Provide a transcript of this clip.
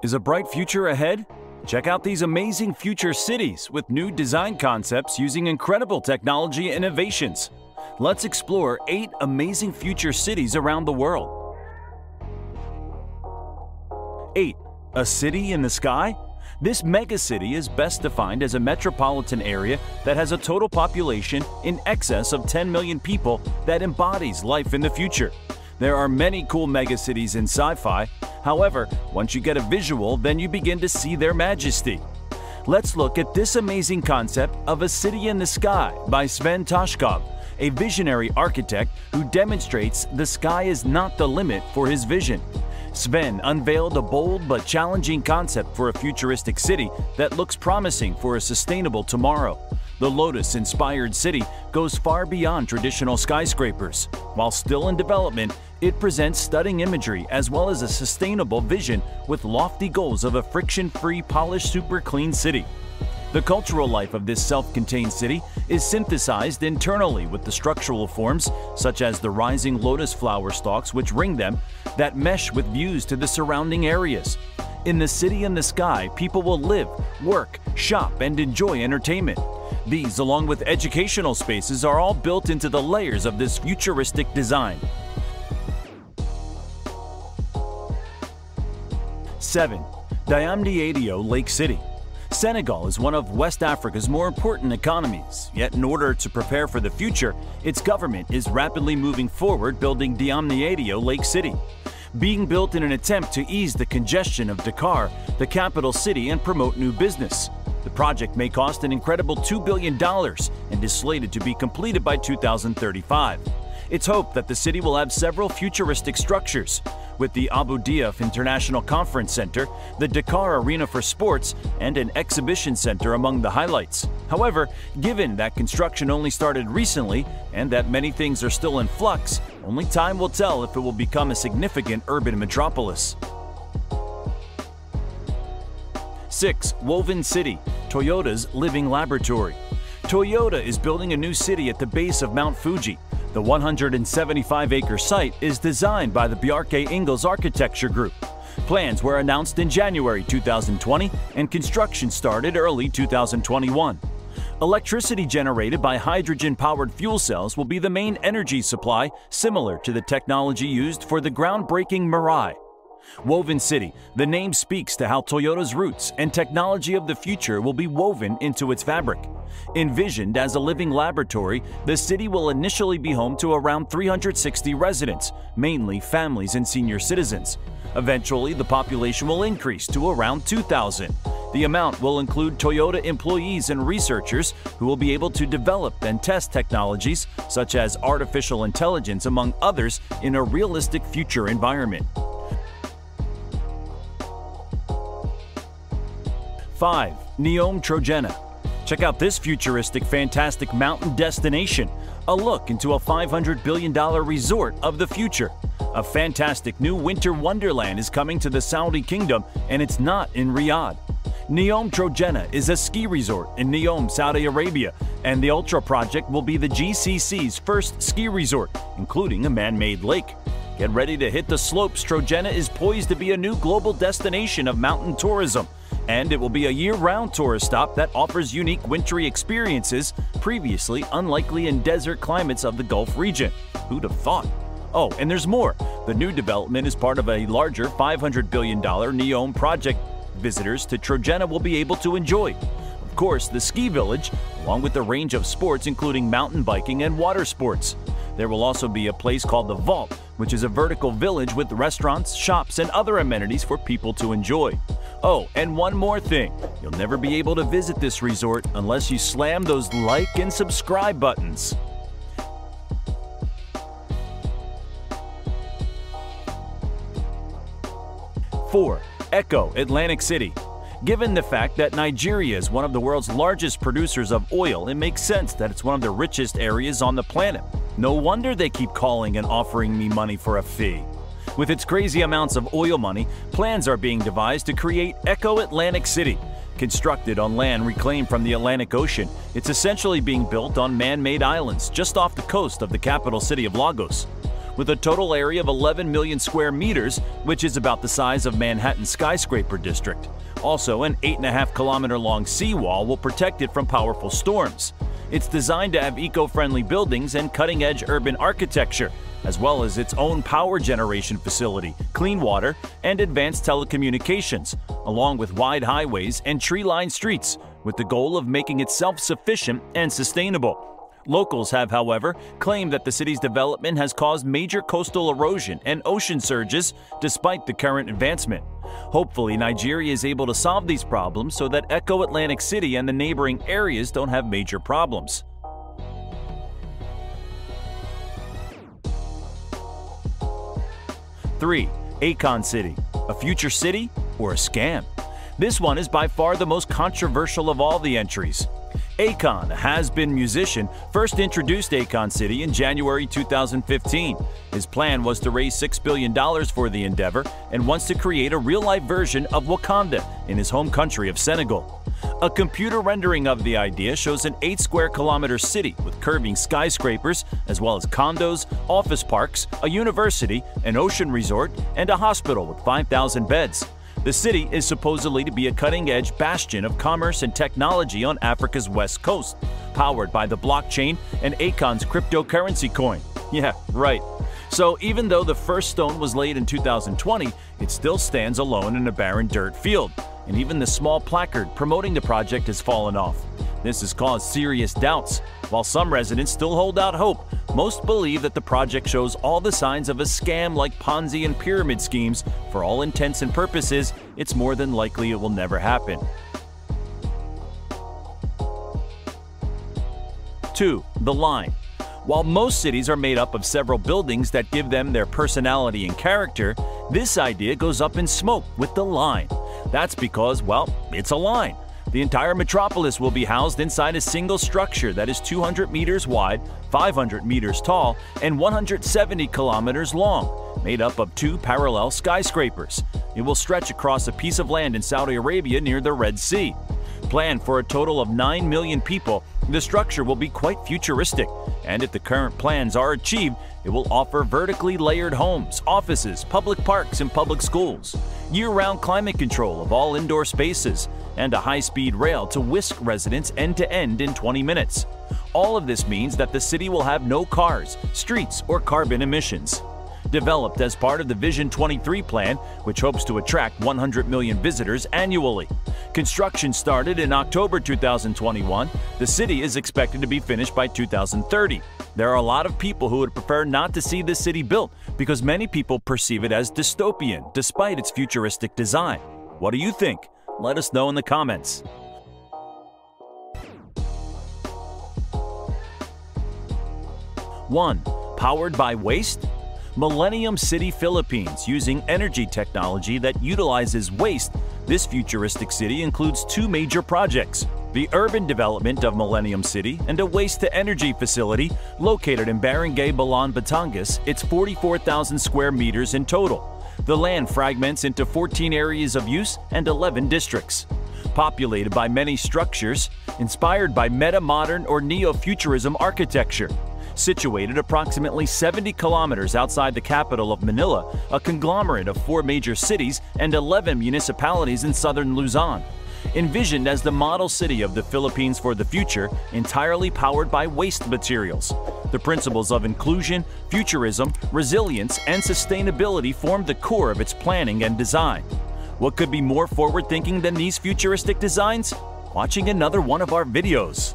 Is a bright future ahead? Check out these amazing future cities with new design concepts using incredible technology innovations. Let's explore eight amazing future cities around the world. 8. A city in the sky? This megacity is best defined as a metropolitan area that has a total population in excess of 10 million people that embodies life in the future. There are many cool megacities in sci-fi, however, once you get a visual, then you begin to see their majesty. Let's look at this amazing concept of a city in the sky by Sven Toshkov, a visionary architect who demonstrates the sky is not the limit for his vision. Sven unveiled a bold but challenging concept for a futuristic city that looks promising for a sustainable tomorrow. The Lotus-inspired city goes far beyond traditional skyscrapers. While still in development, it presents stunning imagery as well as a sustainable vision with lofty goals of a friction-free, polished, super clean city. The cultural life of this self-contained city is synthesized internally with the structural forms, such as the rising lotus flower stalks which ring them, that mesh with views to the surrounding areas. In the city in the sky, people will live, work, shop, and enjoy entertainment. These, along with educational spaces, are all built into the layers of this futuristic design. 7. Diamniadio Lake City Senegal is one of West Africa's more important economies, yet in order to prepare for the future, its government is rapidly moving forward building Diamniadio Lake City. Being built in an attempt to ease the congestion of Dakar, the capital city, and promote new business. The project may cost an incredible $2 billion and is slated to be completed by 2035. It's hoped that the city will have several futuristic structures, with the Abdou Diouf International Conference Center, the Dakar Arena for Sports, and an exhibition center among the highlights. However, given that construction only started recently and that many things are still in flux, only time will tell if it will become a significant urban metropolis. 6. Woven City, Toyota's living laboratory. Toyota is building a new city at the base of Mount Fuji, the 175-acre site is designed by the Bjarke Ingels Architecture Group. Plans were announced in January 2020 and construction started early 2021. Electricity generated by hydrogen-powered fuel cells will be the main energy supply similar to the technology used for the groundbreaking Mirai. Woven City, the name speaks to how Toyota's roots and technology of the future will be woven into its fabric. Envisioned as a living laboratory, the city will initially be home to around 360 residents, mainly families and senior citizens. Eventually, the population will increase to around 2,000. The amount will include Toyota employees and researchers who will be able to develop and test technologies such as artificial intelligence among others in a realistic future environment. 5. Neom Trojena Check out this futuristic, fantastic mountain destination, a look into a $500 billion resort of the future. A fantastic new winter wonderland is coming to the Saudi Kingdom, and it's not in Riyadh. Neom Trojena is a ski resort in Neom, Saudi Arabia, and the Ultra project will be the GCC's first ski resort, including a man-made lake. Get ready to hit the slopes. Trojena is poised to be a new global destination of mountain tourism and it will be a year-round tourist stop that offers unique wintry experiences previously unlikely in desert climates of the Gulf region. Who'd have thought? Oh, and there's more. The new development is part of a larger $500 billion NEOM project visitors to Trojena will be able to enjoy. Of course, the ski village, along with a range of sports including mountain biking and water sports. There will also be a place called the Vault, which is a vertical village with restaurants, shops, and other amenities for people to enjoy. Oh, and one more thing. You'll never be able to visit this resort unless you slam those like and subscribe buttons. Four, Eko, Atlantic City. Given the fact that Nigeria is one of the world's largest producers of oil, it makes sense that it's one of the richest areas on the planet. No wonder they keep calling and offering me money for a fee. With its crazy amounts of oil money, plans are being devised to create Eko Atlantic City. Constructed on land reclaimed from the Atlantic Ocean, it's essentially being built on man-made islands just off the coast of the capital city of Lagos. with a total area of 11 million square meters, which is about the size of Manhattan's skyscraper district. Also, an 8.5 kilometer long seawall will protect it from powerful storms. It's designed to have eco-friendly buildings and cutting-edge urban architecture, as well as its own power generation facility, clean water, and advanced telecommunications, along with wide highways and tree-lined streets, with the goal of making it self-sufficient and sustainable. Locals have, however, claimed that the city's development has caused major coastal erosion and ocean surges despite the current advancement. Hopefully, Nigeria is able to solve these problems so that Eko Atlantic City and the neighboring areas don't have major problems. Three, Akon City, a future city or a scam? This one is by far the most controversial of all the entries. Akon, a has-been musician, first introduced Akon City in January 2015. His plan was to raise $6 billion for the endeavor and wants to create a real-life version of Wakanda in his home country of Senegal. A computer rendering of the idea shows an 8 square kilometer city with curving skyscrapers, as well as condos, office parks, a university, an ocean resort, and a hospital with 5,000 beds. The city is supposedly to be a cutting-edge bastion of commerce and technology on Africa's west coast, powered by the blockchain and Akon's cryptocurrency coin. Yeah, right. So even though the first stone was laid in 2020, it still stands alone in a barren dirt field, and even the small placard promoting the project has fallen off. This has caused serious doubts. While some residents still hold out hope, most believe that the project shows all the signs of a scam like Ponzi and pyramid schemes. For all intents and purposes, it's more than likely it will never happen. 2. The Line While most cities are made up of several buildings that give them their personality and character, this idea goes up in smoke with the line. That's because, well, it's a line. The entire metropolis will be housed inside a single structure that is 200 meters wide, 500 meters tall, and 170 kilometers long, made up of two parallel skyscrapers. It will stretch across a piece of land in Saudi Arabia near the Red Sea. Planned for a total of 9 million people, the structure will be quite futuristic, and if the current plans are achieved, it will offer vertically layered homes, offices, public parks, and public schools, year-round climate control of all indoor spaces, and a high-speed rail to whisk residents end-to-end in 20 minutes. All of this means that the city will have no cars, streets, or carbon emissions. Developed as part of the Vision 23 plan, which hopes to attract 100 million visitors annually. Construction started in October 2021. The city is expected to be finished by 2030. There are a lot of people who would prefer not to see this city built because many people perceive it as dystopian despite its futuristic design. What do you think? Let us know in the comments. 1. Powered by waste? Millennium City, Philippines, using energy technology that utilizes waste, this futuristic city includes two major projects the urban development of Millennium City and a waste-to-energy facility located in Barangay Balan, Batangas. It's 44,000 square meters in total. The land fragments into 14 areas of use and 11 districts. Populated by many structures, inspired by meta-modern or neo-futurism architecture, situated approximately 70 kilometers outside the capital of Manila, a conglomerate of four major cities and 11 municipalities in southern Luzon. Envisioned as the model city of the Philippines for the future, entirely powered by waste materials. The principles of inclusion, futurism, resilience, and sustainability formed the core of its planning and design. What could be more forward-thinking than these futuristic designs? Watching another one of our videos.